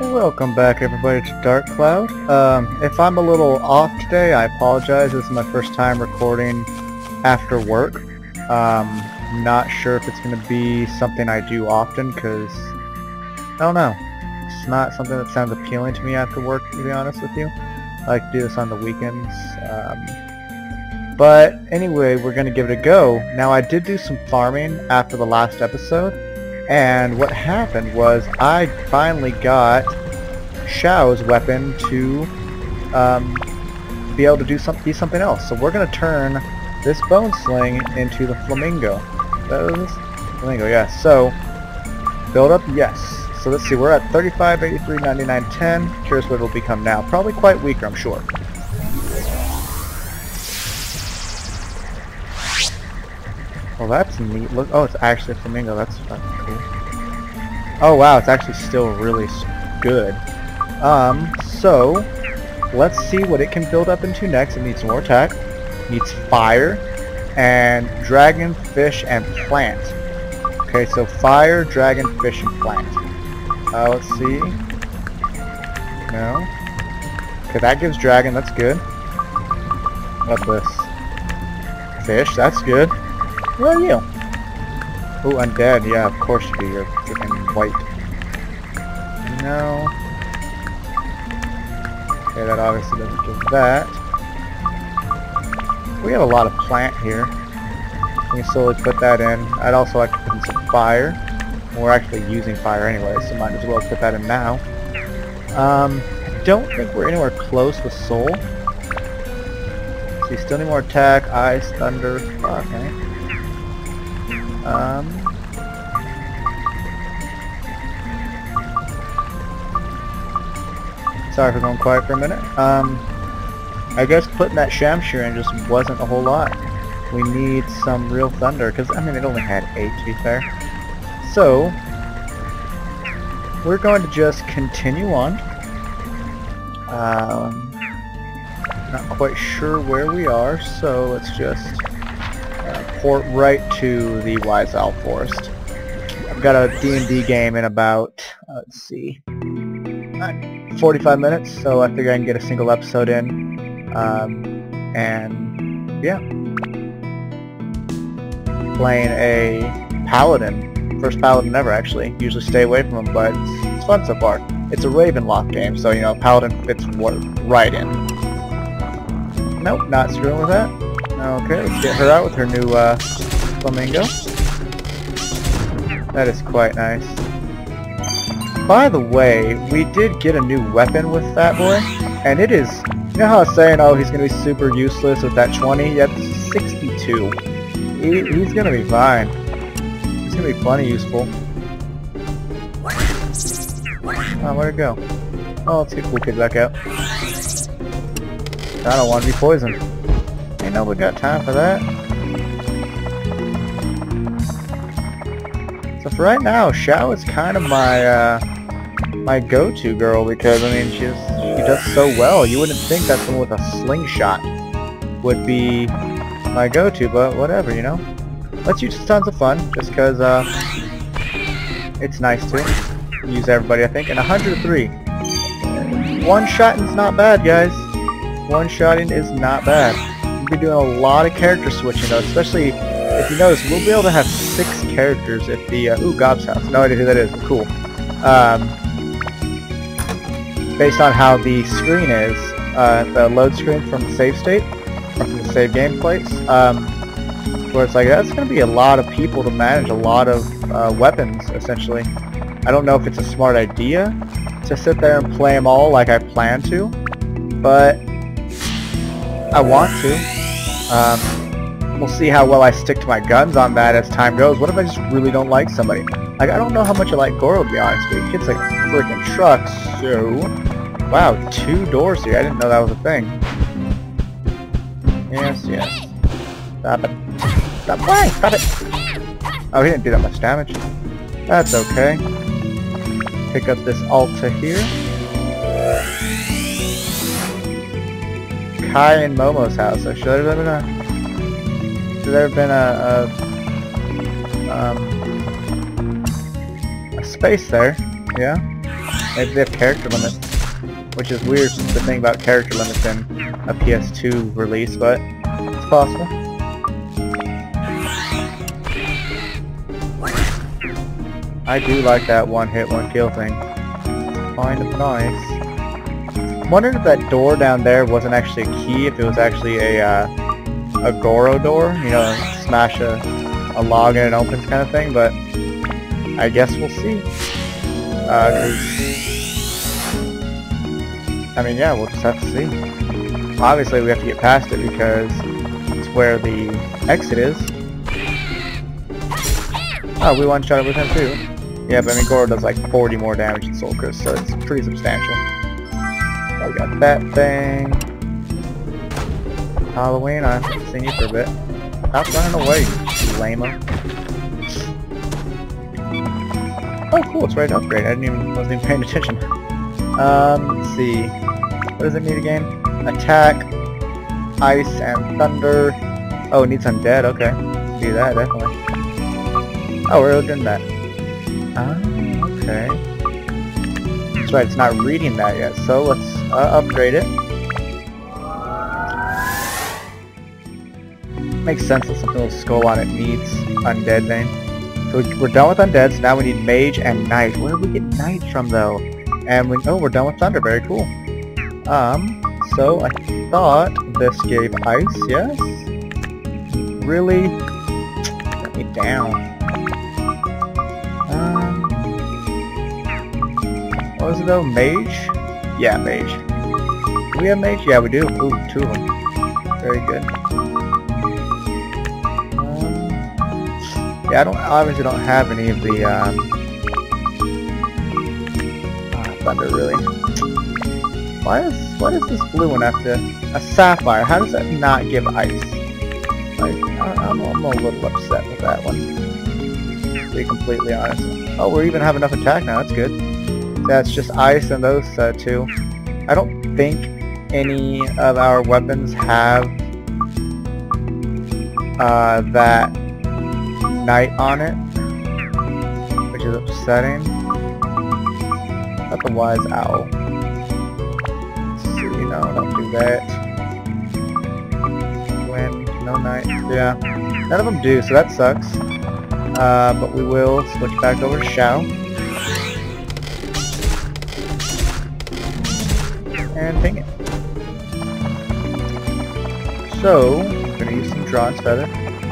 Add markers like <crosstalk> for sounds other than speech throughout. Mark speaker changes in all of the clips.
Speaker 1: Welcome back everybody to Dark Cloud. Um, if I'm a little off today, I apologize. This is my first time recording after work. Um, not sure if it's going to be something I do often because, I don't know. It's not something that sounds appealing to me after work, to be honest with you. I like to do this on the weekends. Um, but anyway, we're going to give it a go. Now I did do some farming after the last episode. And what happened was I finally got Xiao's weapon to um, be able to do some, be something else. So we're going to turn this bone sling into the flamingo. Was flamingo, yeah. So build up, yes. So let's see, we're at 35, 83, 99, 10. Curious what it'll become now. Probably quite weaker, I'm sure. Well, that's neat. Look, oh, it's actually a flamingo. That's cool. Oh wow, it's actually still really good. Um, so let's see what it can build up into next. It needs more attack, needs fire, and dragon, fish, and plant. Okay, so fire, dragon, fish, and plant. Uh, let's see. No. Okay, that gives dragon. That's good. What's this? Fish. That's good. Who are you? Oh, undead. Yeah, of course you freaking white. No. Okay, that obviously doesn't give that. We have a lot of plant here. We can slowly put that in. I'd also like to put in some fire. We're actually using fire anyway, so might as well put that in now. Um, I don't think we're anywhere close with soul. So you still need more attack, ice, thunder, okay. Um, sorry for going quiet for a minute. Um, I guess putting that Shamshir in just wasn't a whole lot. We need some real thunder, because, I mean, it only had 8 to be fair. So, we're going to just continue on. Um, not quite sure where we are, so let's just port right to the Wise Owl Forest. I've got a D&D game in about, uh, let's see, 45 minutes, so I figure I can get a single episode in. Um, and, yeah. Playing a Paladin. First Paladin ever, actually. Usually stay away from them, but it's, it's fun so far. It's a Ravenloft game, so, you know, Paladin fits right in. Nope, not screwing with that. Okay, let's get her out with her new uh, flamingo. That is quite nice. By the way, we did get a new weapon with that boy, and it is, you know how I was saying, oh, he's going to be super useless with that 20? Yep, 62. He, he's going to be fine. He's going to be plenty useful. Oh, where'd it go? Oh, let's get Cool Kid back out. I don't want to be poisoned. Ain't nobody got time for that. So for right now, Xiao is kind of my uh, my go-to girl because I mean she's she does so well. You wouldn't think that someone with a slingshot would be my go-to, but whatever, you know. Let's use tons of fun just because uh, it's nice to use everybody. I think and 103. One shotting is not bad, guys. One shotting is not bad be doing a lot of character switching though, especially if you notice, we'll be able to have six characters if the, uh, ooh, Gob's house, no idea who that is, cool. Um, based on how the screen is, uh, the load screen from the save state, from the save game place, um, where it's like, that's going to be a lot of people to manage a lot of uh, weapons, essentially. I don't know if it's a smart idea to sit there and play them all like I plan to, but I want to. Um, we'll see how well I stick to my guns on that as time goes. What if I just really don't like somebody? Like, I don't know how much I like Goro, to be honest, he gets like freaking truck, so... Wow, two doors here. I didn't know that was a thing. Yes, yes. Stop it. Stop. Why? Stop it. Oh, he didn't do that much damage. That's okay. Pick up this Atla here. Kai and Momo's house. I should have been a. Should there have been a, a um a space there? Yeah. Maybe they have character limits, which is weird the thing about character limits in a PS2 release, but it's possible. I do like that one hit, one kill thing. Kind of nice. I'm wondering if that door down there wasn't actually a key, if it was actually a, uh, a Goro door, you know, smash a, a log and it opens kind of thing, but I guess we'll see. Uh, I mean, yeah, we'll just have to see. Obviously, we have to get past it because it's where the exit is. Oh, we one-shot it with him too. Yeah, but I mean, Goro does like 40 more damage than Soulkrist, so it's pretty substantial. Oh, we got that thing. Halloween, I haven't seen you for a bit. Stop running away, you lame Oh, cool, it's to upgrade. I didn't even, wasn't even paying attention. Um, let's see. What does it need again? Attack, Ice, and Thunder. Oh, it needs Undead, okay. Do that, definitely. Oh, we're doing that. Ah, okay. That's right, it's not reading that yet, so let's uh, upgrade it. Makes sense that something with skull on it needs undead thing. So we're done with undead, so now we need mage and knight. Where do we get knight from though? And we oh we're done with thunder, very cool. Um so I thought this gave ice, yes? Really? Let me down. What was it though? Mage? Yeah, mage. Do we have mage? Yeah, we do. Ooh, two of them. Very good. Um, yeah, I don't obviously don't have any of the um, uh, thunder really. Why is what is this blue one after a sapphire? How does that not give ice? Like, I, am I'm a little upset with that one. To be completely honest. Oh, we even have enough attack now. That's good. That's just ice and those uh, two. I don't think any of our weapons have uh, that knight on it, which is upsetting. That's a wise owl. Don't do that. Wind, no knight. Yeah, none of them do, so that sucks. Uh, but we will switch back over to Xiao. and ping it. So, I'm going to use some Dran's Feather.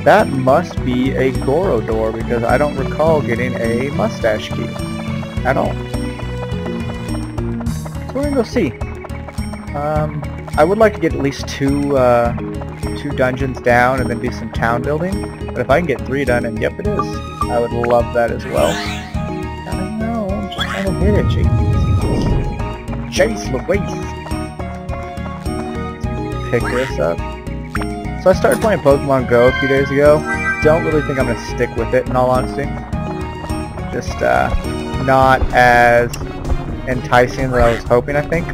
Speaker 1: That must be a Goro door because I don't recall getting a mustache key at all. So we're going to go see. Um, I would like to get at least two, uh, two dungeons down and then do some town building. But if I can get three done, and yep it is, I would love that as well. I don't know, I'm just trying to hit it, Chase. Chase Louise pick this up. So I started playing Pokemon Go a few days ago. Don't really think I'm going to stick with it in all honesty. Just uh, not as enticing as I was hoping, I think.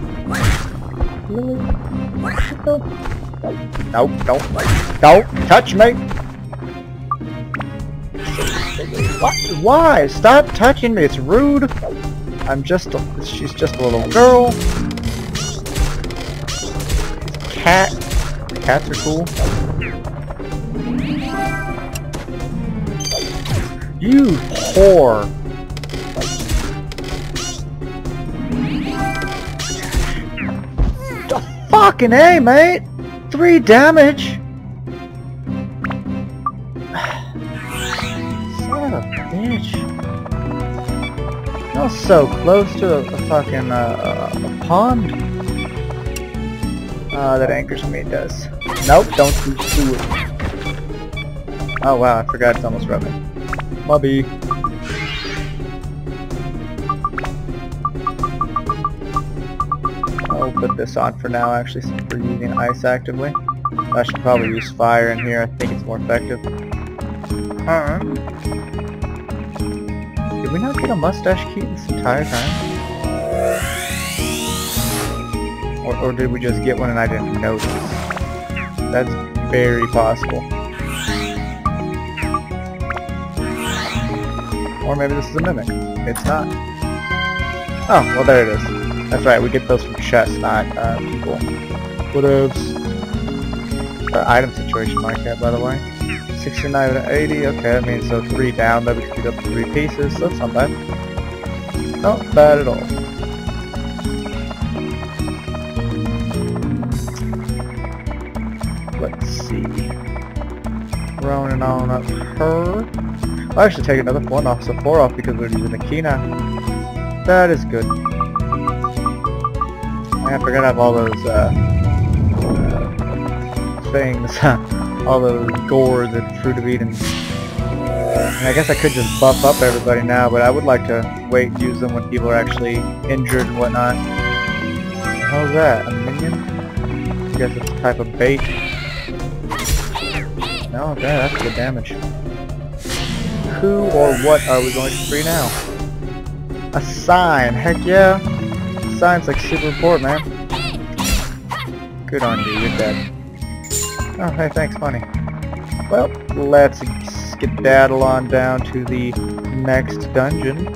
Speaker 1: Really? Nope, don't, don't touch me! What? Why? Stop touching me, it's rude! I'm just a, she's just a little girl cat. Cats are cool. You whore. Fucking A, mate! Three damage! <sighs> Son of a bitch. You're so close to a, a fucking uh, a pond. Uh, that anchors me, it does. Nope, don't do it. Oh wow, I forgot it's almost rubbing. Mubby. I'll put this on for now actually since we're using ice actively. I should probably use fire in here, I think it's more effective. Um, did we not get a mustache key this entire time? Or, or did we just get one and I didn't notice? That's very possible. Or maybe this is a mimic. It's not. Oh, well there it is. That's right, we get those from chests, not uh, people. Whatevs. Our item situation like that, by the way. 69 out of 80, okay, that means so 3 down, that we can pick up 3 pieces, so that's not bad. Not bad at all. Let's see. Running on up her. I should take another one off, so 4 off because we're using the key now. That is good. I forgot I have all those, uh, uh things. <laughs> all those gores and fruit of Eden. And I guess I could just buff up everybody now, but I would like to wait use them when people are actually injured and whatnot. How's that? A minion? I guess it's a type of bait. No, okay, that's good damage. Who or what are we going to free now? A sign, heck yeah! Signs like super important, man. Good on you, you're dead. Oh, hey, thanks, funny. Well, let's skedaddle on down to the next dungeon.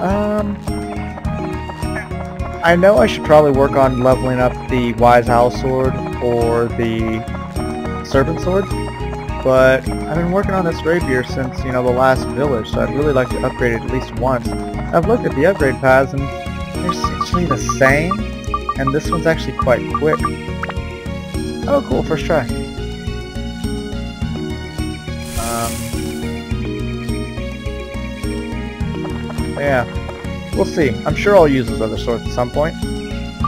Speaker 1: Um, I know I should probably work on leveling up the Wise Owl Sword or the Serpent Sword, but I've been working on this rapier since, you know, the last village, so I'd really like to upgrade it at least once. I've looked at the upgrade paths and they're essentially the same, and this one's actually quite quick. Oh, cool, first try. Um, yeah, we'll see. I'm sure I'll use those other swords at some point.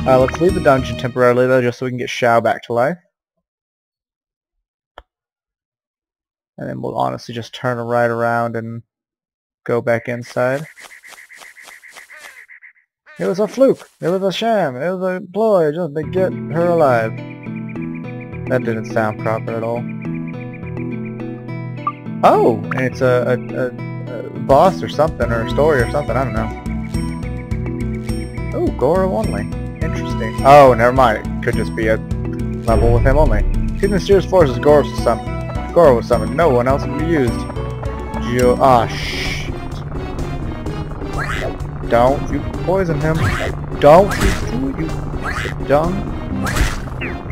Speaker 1: Uh, let's leave the dungeon temporarily, though, just so we can get Xiao back to life. And then we'll honestly just turn right around and go back inside. It was a fluke. It was a sham. It was a ploy just to get her alive. That didn't sound proper at all. Oh, and it's a, a, a, a boss or something, or a story or something, I don't know. Oh, Goro only. Interesting. Oh, never mind. It could just be a level with him only. Two mysterious forces Goro was summoned. Goro was summoned. No one else can be used. Geo... Ah, Don't you poison him. Don't you do you dumb.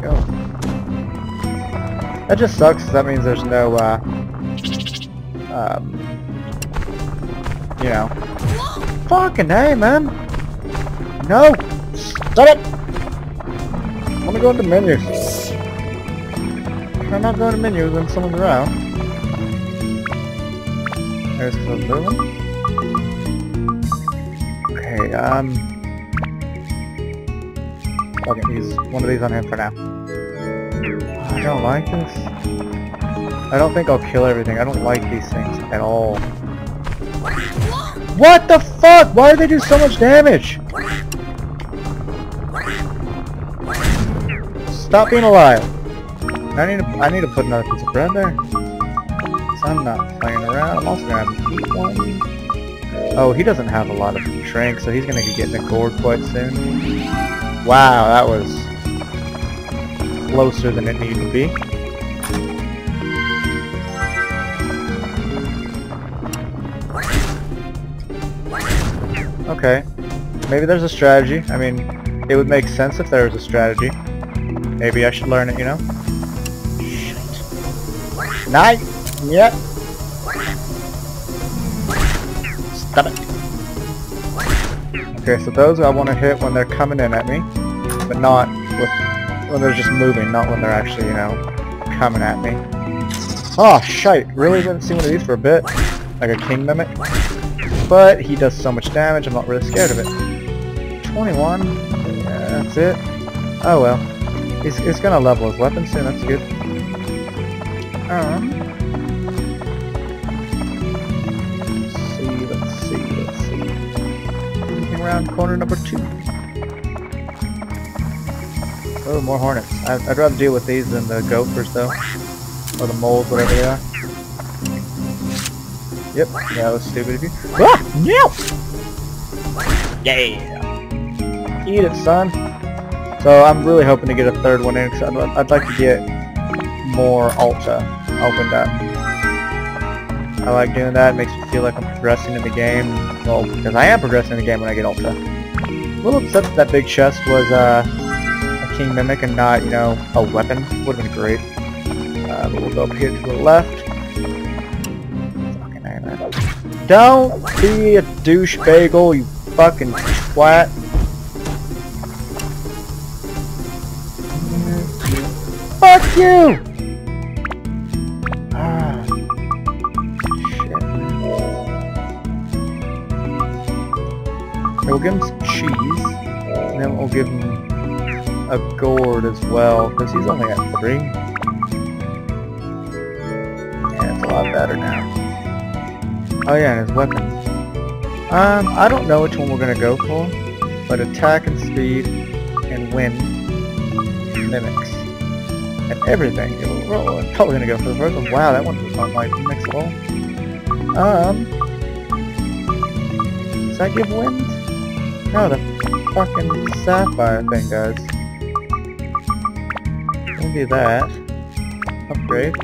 Speaker 1: Go. That just sucks, that means there's no, uh, um, you know. Fucking hey, man! No! Stop it! I wanna go into menus. I'm not going to menus when someone's around. There's the blue um... Okay, use one of these on him for now. I don't like this. I don't think I'll kill everything. I don't like these things at all. What the fuck? Why do they do so much damage? Stop being alive. I need to I need to put another piece of bread there. I'm not playing around. I'm also gonna have to eat one. Oh, he doesn't have a lot of strength, so he's gonna get getting a gourd quite soon. Wow, that was closer than it needed to be. Okay. Maybe there's a strategy. I mean, it would make sense if there was a strategy. Maybe I should learn it, you know? Night! Yep. It. Okay, so those I want to hit when they're coming in at me, but not with when they're just moving, not when they're actually, you know, coming at me. Oh, shite. Really didn't see one of these for a bit. Like a king mimic. But he does so much damage, I'm not really scared of it. 21. Yeah, that's it. Oh well. He's, he's gonna level his weapon soon, that's good. Um... around corner number two. Oh, more hornets. I'd, I'd, rather deal with these than the gophers, though. Or the moles, whatever they are. Yep, that was stupid of you. Ah! No! Yeah! Eat it, son! So I'm really hoping to get a third one in, because I'd, I'd, like to get more Atla opened up. I like doing that. It makes me feel like I'm progressing in the game. Well, because I am progressing in the game when I get Atla. A little upset that that big chest was uh, a King Mimic and not, you know, a weapon. Would have been great. Uh, but we'll go up here to the left. Don't be a douche bagel, you fucking twat. Fuck you! Give him some cheese, and then we'll give him a gourd as well, because he's only at three. Yeah, it's a lot better now. Oh yeah, and his weapon. Um, I don't know which one we're gonna go for, but attack and speed and wind mimics and everything. We're, we're probably gonna go for the first one. Wow, that one was like mimics at all. Um, does that give wind? No, the fucking sapphire thing guys. We'll do that. Upgrade.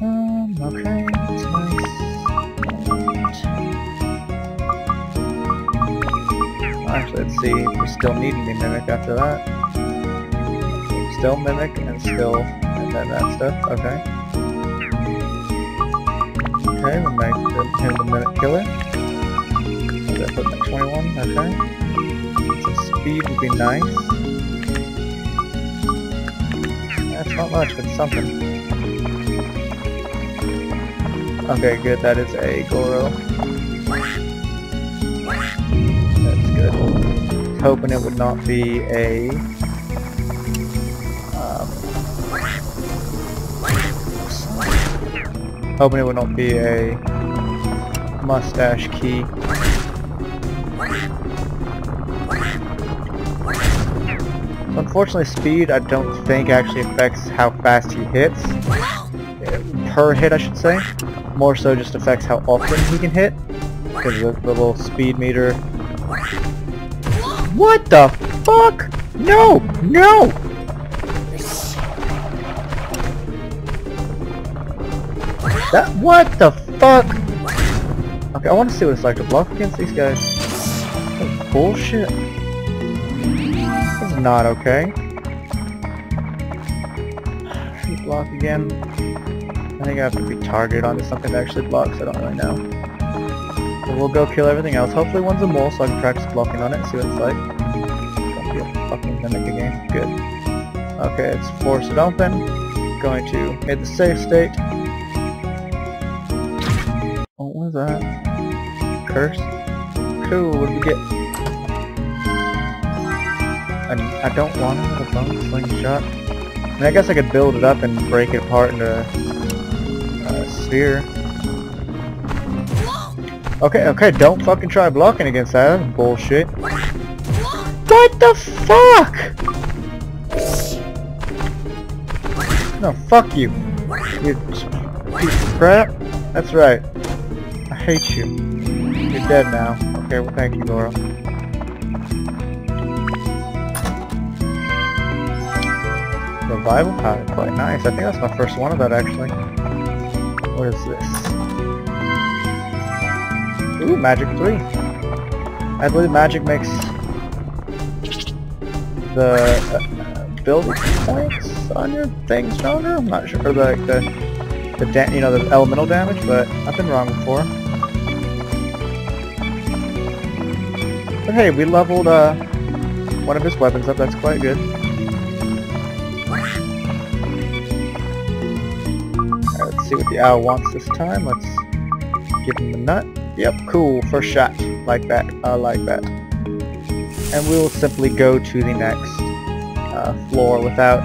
Speaker 1: Um, okay. Actually, let's see. We still need any mimic after that. Still mimic and still, and then that stuff. Okay. Okay, we'll make him the mimic killer. That put at 21. Okay. So speed would be nice. That's not much, but something. Okay, good. That is a Goro. That's good. Hoping it would not be a. Um, hoping it would not be a mustache key. Unfortunately, speed I don't think actually affects how fast he hits. Per hit, I should say. More so just affects how often he can hit. Because the, the little speed meter. What the fuck? No! No! That what the fuck? Okay, I want to see what it's like to block against these guys. Bullshit. Not okay. Block again. I think I have to be targeted onto something that actually blocks, I don't really know. But we'll go kill everything else. Hopefully one's a mole so I can practice blocking on it, see what it's like. Don't be a fucking mimic again. Good. Okay, let's force it open. Going to hit the safe state. Oh, what was that? Curse? Cool, what did we get? I, I don't want another bone slingshot. I mean, I guess I could build it up and break it apart into uh, a sphere. Okay, okay, don't fucking try blocking against that. That's bullshit. What the fuck? No, fuck you. You piece of crap. That's right. I hate you. You're dead now. Okay, well thank you, Laura. Revival powder, quite nice. I think that's my first one of that actually. What is this? Ooh, magic 3. I believe magic makes the uh, points on your thing stronger. I'm not sure, or the the the da you know the elemental damage, but I've been wrong before. But hey, we leveled uh one of his weapons up. That's quite good. See what the owl wants this time. Let's give him the nut. Yep, cool. First shot. Like that. I like that. And we'll simply go to the next uh, floor without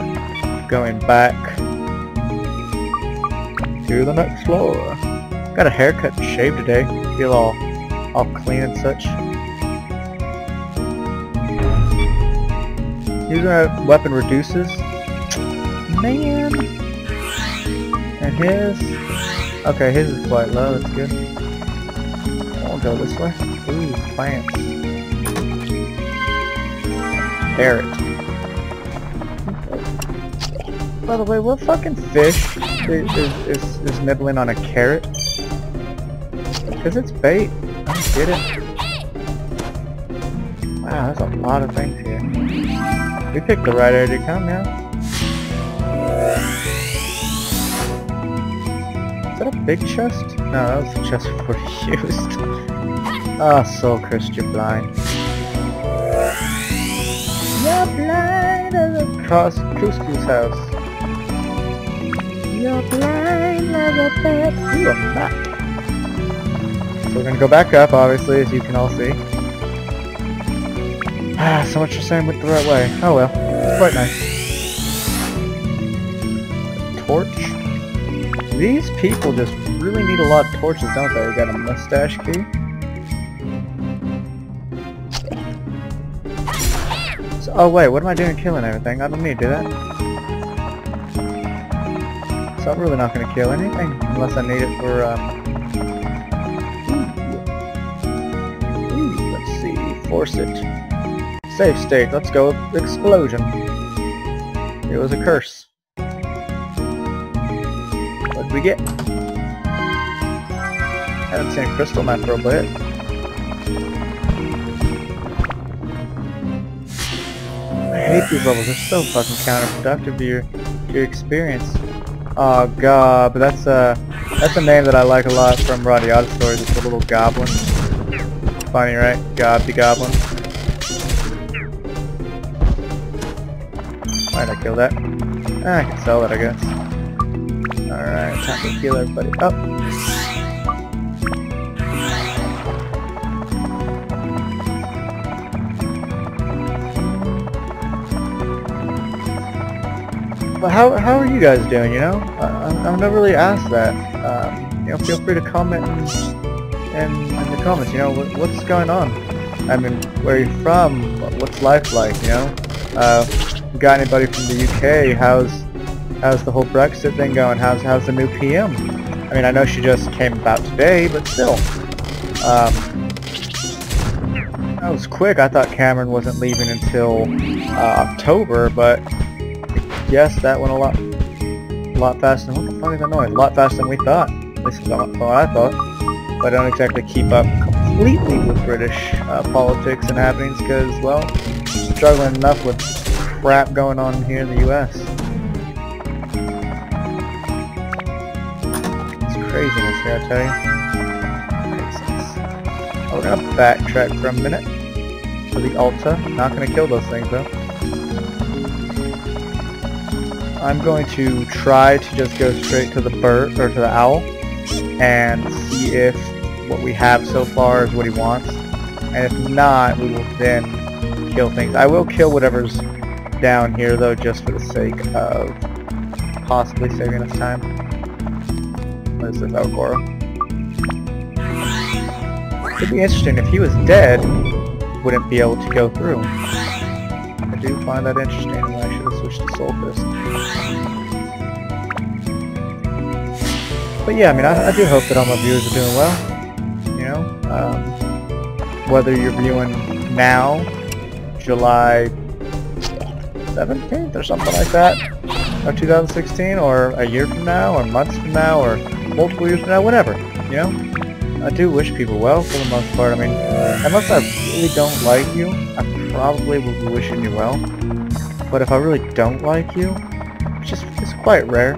Speaker 1: going back to the next floor. Got a haircut and shave today. Feel all, all clean and such. Using a weapon reduces. Man. His... Okay, his is quite low. That's good. I'll go this way. Ooh, plants. Parrot. By the way, what fucking fish is, is, is nibbling on a carrot? Because it's bait. I get it. Wow, there's a lot of things here. We picked the right area to come, yeah. Big chest? No, that was the chest <laughs> before used. Ah, oh, Soulkrist, you're blind. You're blind as a cross Couscous house. You're blind as a bat. Ooh, a map. So we're gonna go back up, obviously, as you can all see. Ah, so much for saying went the right way. Oh well, quite nice. Torch. These people just really need a lot of torches, don't they? We got a mustache key. So, oh wait, what am I doing killing everything? I don't need to do that. So I'm really not going to kill anything unless I need it for um, let's see, force it. Save state, let's go explosion. It was a curse. What did we get? Haven't seen a crystal map for a bit. I hate these levels, they're so fucking counterproductive to your, your experience. Oh god, but that's a, that's a name that I like a lot from Radiata Stories, it's a little goblin. Funny, right? Gobby Goblin. Why'd I kill that? I can sell it, I guess. Alright, time to heal everybody up. Well, how, how are you guys doing, you know? I, I've never really asked that. Um, you know, feel free to comment in, in the comments, you know, what, what's going on? I mean, where are you from? What's life like, you know? Uh, got anybody from the UK? How's how's the whole Brexit thing going? How's how's the new PM? I mean, I know she just came about today, but still. Um, that was quick. I thought Cameron wasn't leaving until uh, October, but yes, that went a lot, a lot faster. What the fuck is that noise? A lot faster than we thought. This is what I thought but I don't exactly keep up completely with British uh, politics and happenings because, well, struggling enough with crap going on here in the U.S. craziness here, I tell you. We're gonna backtrack for a minute to the altar. Not gonna kill those things though. I'm going to try to just go straight to the bird or to the owl and see if what we have so far is what he wants. And if not, we will then kill things. I will kill whatever's down here though, just for the sake of possibly saving us time. It'd be interesting if he was dead, wouldn't be able to go through. I do find that interesting, and I should have switched to Soul Fist. But yeah, I mean, I, I do hope that all my viewers are doing well You know, um, whether you're viewing now, July 17th or something like that, of 2016, or a year from now, or months from now, or multiple years from now, whatever, you know? I do wish people well for the most part. I mean, unless I really don't like you, I probably will be wishing you well. But if I really don't like you, it's just it's quite rare.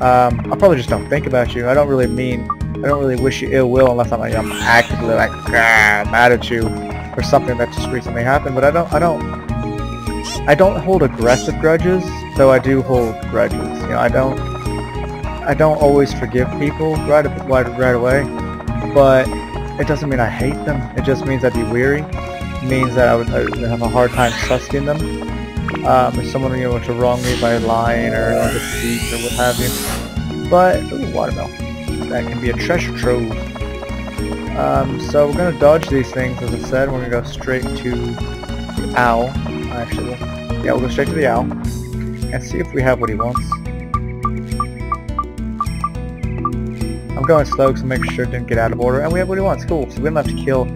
Speaker 1: Um, I probably just don't think about you. I don't really mean I don't really wish you ill will unless I'm like I'm actively like ah, mad at you for something that just recently happened. But I don't I don't I don't hold aggressive grudges, though I do hold grudges. You know, I don't I don't always forgive people right right right away, but it doesn't mean I hate them. It just means I'd be weary. It means that I would, I would have a hard time trusting them. Um, if someone you know were to wrong me by lying or, deceit or what have you. But ooh, watermelon that can be a treasure trove. Um, so we're going to dodge these things, as I said. We're to go straight to the owl. Actually, yeah, we'll go straight to the owl and see if we have what he wants. I'm going slow because I'm making sure it didn't get out of order. And we have what he wants. Cool. So we don't have to kill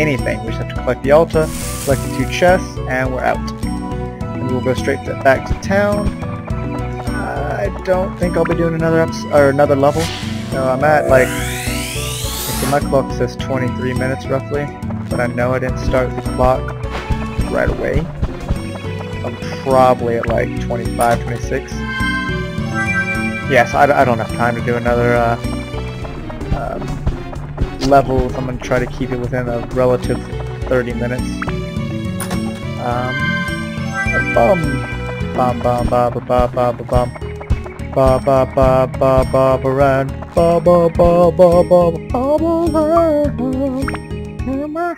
Speaker 1: anything. We just have to collect the altar, collect the two chests, and we're out. And we'll go straight to, back to town I don't think I'll be doing another eps or another level. No, I'm at like my clock says 23 minutes roughly, but I know I didn't start the clock right away. I'm probably at like 25, 26. Yes, I, I don't have time to do another uh, um, level. I'm going to try to keep it within a relative 30 minutes. Um, bum, bum, bum, bum, bum, bum, bum, bum. Ba ba ba ba ba ba ran ba ba ba ba ba ba ba ba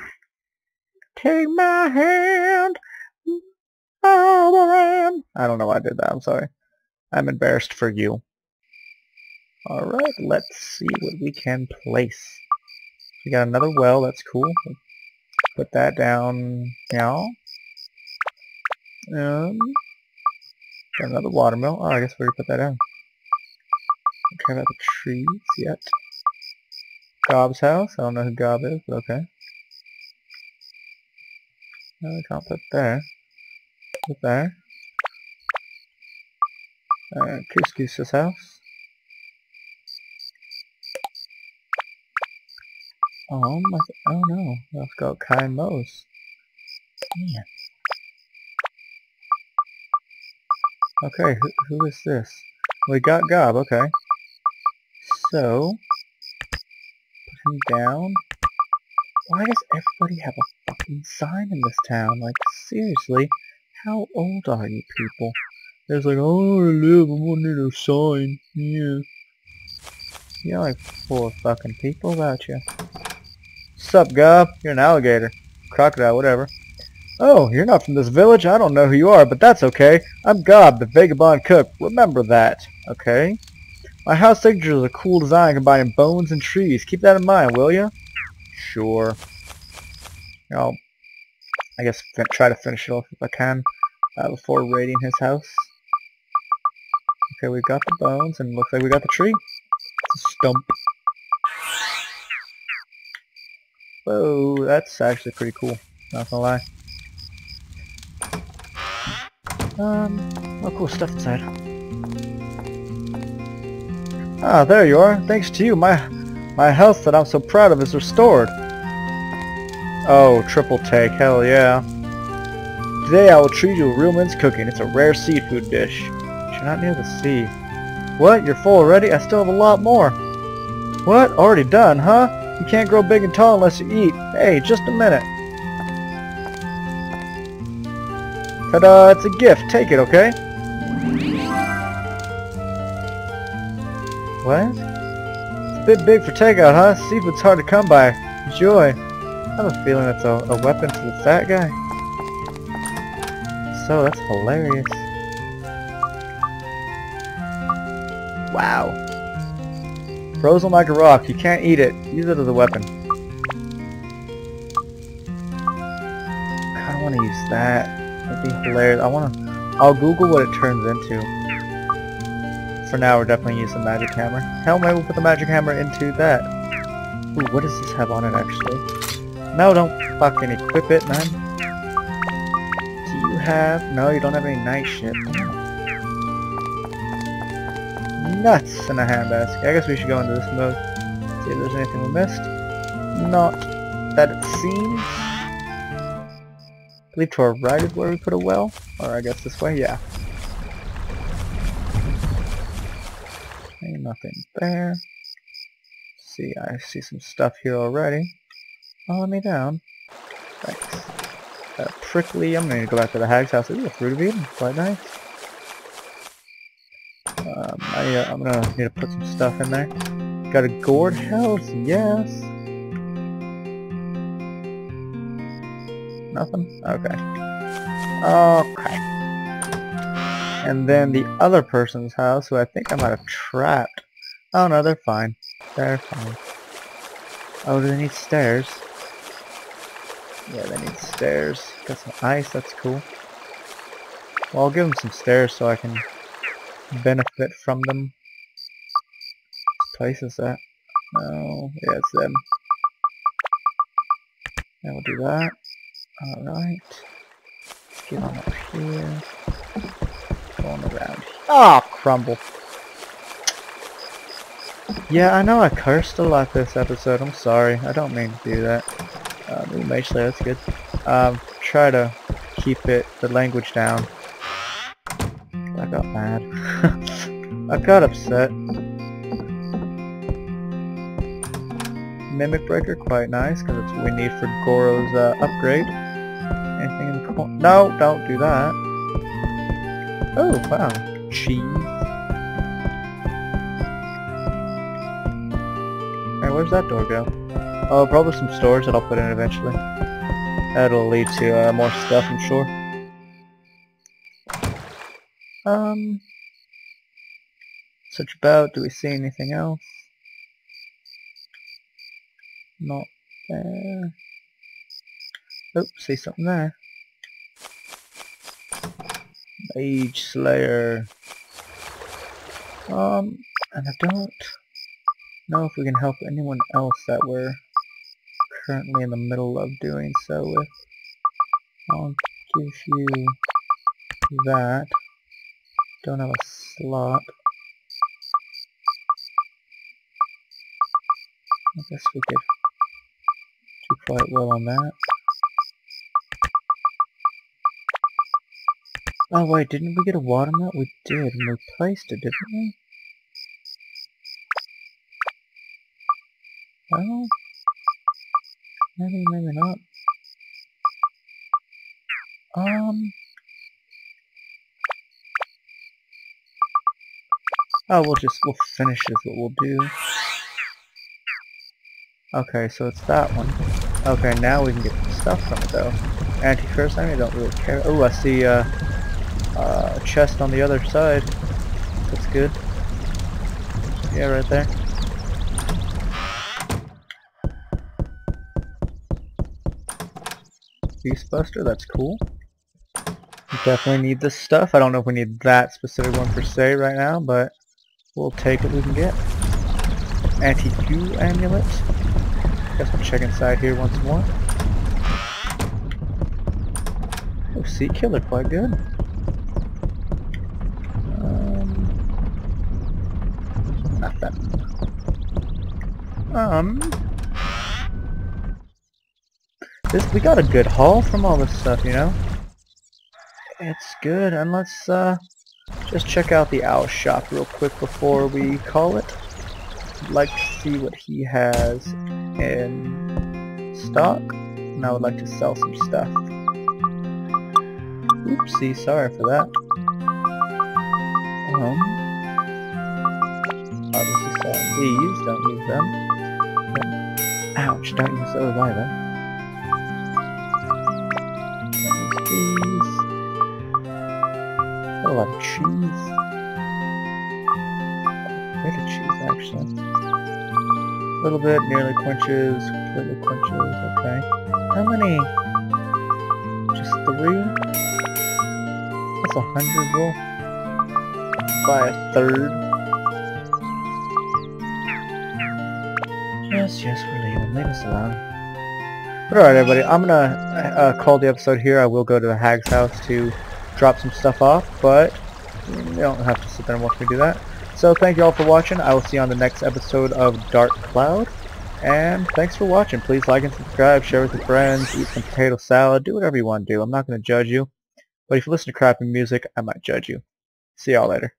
Speaker 1: Take my hand I don't know why I did that, I'm sorry. I'm embarrassed for you. Alright, let's see what we can place. We got another well, that's cool. Put that down now. Um, got another watermill. Oh, I guess we put that down. Okay, about the trees yet. Gob's house. I don't know who Gob is, but okay. No, we can't put there. Put there. Uh, Couscous's house. Oh my, oh no, I've got Kai Mo's. Man. Okay, who, who is this? We got Gob, okay. So, put him down. Why does everybody have a fucking sign in this town? Like, seriously, how old are you people? There's like, oh, I live, I'm gonna need a sign. Yeah. You're like four fucking people about you. Sup, Gob? You're an alligator. Crocodile, whatever. Oh, you're not from this village? I don't know who you are, but that's okay. I'm Gob, the vagabond cook. Remember that. Okay? My house signature is a cool design combining bones and trees. Keep that in mind, will ya? Sure. I'll, I guess, try to finish it off if I can uh, before raiding his house. Okay, we've got the bones, and looks like we got the tree. Stump. Whoa, that's actually pretty cool. Not gonna lie. Um, oh cool stuff inside. Ah, there you are. Thanks to you, my my health that I'm so proud of is restored. Oh, triple take, hell yeah. Today I will treat you to real mince cooking. It's a rare seafood dish. You're not near the sea. What? You're full already? I still have a lot more. What? Already done, huh? You can't grow big and tall unless you eat. Hey, just a minute. Ta-da! It's a gift. Take it, okay? What? It's a bit big for takeout, huh? Seafood's hard to come by. Enjoy. I have a feeling it's a, a weapon for the fat guy. So, that's hilarious. Wow. Frozen like a rock. You can't eat it. Use it as a weapon. I don't want to use that. That'd be hilarious. I wanna... I'll Google what it turns into. For now, we're definitely using the magic hammer. Hell, maybe we'll put the magic hammer into that. Ooh, what does this have on it, actually? No, don't fucking equip it, man. Do you have... No, you don't have any nice shit. Nuts in a handbasket. I guess we should go into this mode. See if there's anything we missed. Not that it seems. I believe to our right is where we put a well. Or I guess this way, yeah. Ain't nothing there. See, I see some stuff here already. Oh, let me down. Thanks. Uh, prickly, I'm gonna go back to the hag's house. Ooh, a fruit of Eden, quite nice. I, uh, I'm gonna need to put some stuff in there. Got a gourd house, yes. Nothing? Okay. Okay. And then the other person's house, who I think I might have trapped. Oh no, they're fine. They're fine. Oh, do they need stairs? Yeah, they need stairs. Got some ice, that's cool. Well, I'll give them some stairs so I can benefit from them. What place is that? No, yeah, it's them. Yeah, we'll do that. Alright. Get on up here. going around. Ah, crumble. Yeah, I know I cursed a lot this episode. I'm sorry. I don't mean to do that. Um, ooh, Mage Slayer, that's good. Um, try to keep it, the language down. I got mad. I got upset. Mimic Breaker, quite nice, because it's what we need for Goro's uh, upgrade. Anything in the corner? No, don't do that. Oh, wow. Cheese. Hey, where's that door go? Oh, probably some storage that I'll put in eventually. That'll lead to uh, more stuff, I'm sure. Um, search about. Do we see anything else? Not there. Oh, see something there. Mage Slayer. Um, and I don't know if we can help anyone else that we're currently in the middle of doing so with. I'll give you that. Don't have a slot. I guess we could do quite well on that. Oh wait, didn't we get a watermelon? We did, and we placed it, didn't we? Well, maybe, maybe not. Um... Oh, we'll just, we'll finish is what we'll do. Okay, so it's that one. Okay, now we can get stuff from it though. Anti-curse I don't really care. Oh, I see uh, uh, a chest on the other side. That's good. Yeah, right there. Beast Buster, that's cool. Definitely need this stuff. I don't know if we need that specific one per se right now, but we'll take what we can get. Anti-Q amulet. Guess we'll check inside here once more. Oh, Sea Killer, quite good. Um. Um, this we got a good haul from all this stuff, you know. It's good, and let's uh, just check out the owl shop real quick before we call it. Like see what he has in stock, and I would like to sell some stuff. Oopsie, sorry for that. Um, obviously selling these, don't use them. Ouch, don't use those either. A lot of cheese. A bit of cheese, actually. Little bit, nearly quenches, completely quenches, okay. How many? Just three? That's a hundred roll. By a third. Yes, yes, we're leaving. Leave us alone. But alright everybody, I'm gonna uh, call the episode here. I will go to the hag's house to drop some stuff off, but you don't have to sit there and watch me do that. So thank you all for watching. I will see you on the next episode of Dark Cloud. And thanks for watching. Please like and subscribe, share with your friends, eat some potato salad, do whatever you want to do. I'm not going to judge you. But if you listen to crappy music, I might judge you. See y'all later.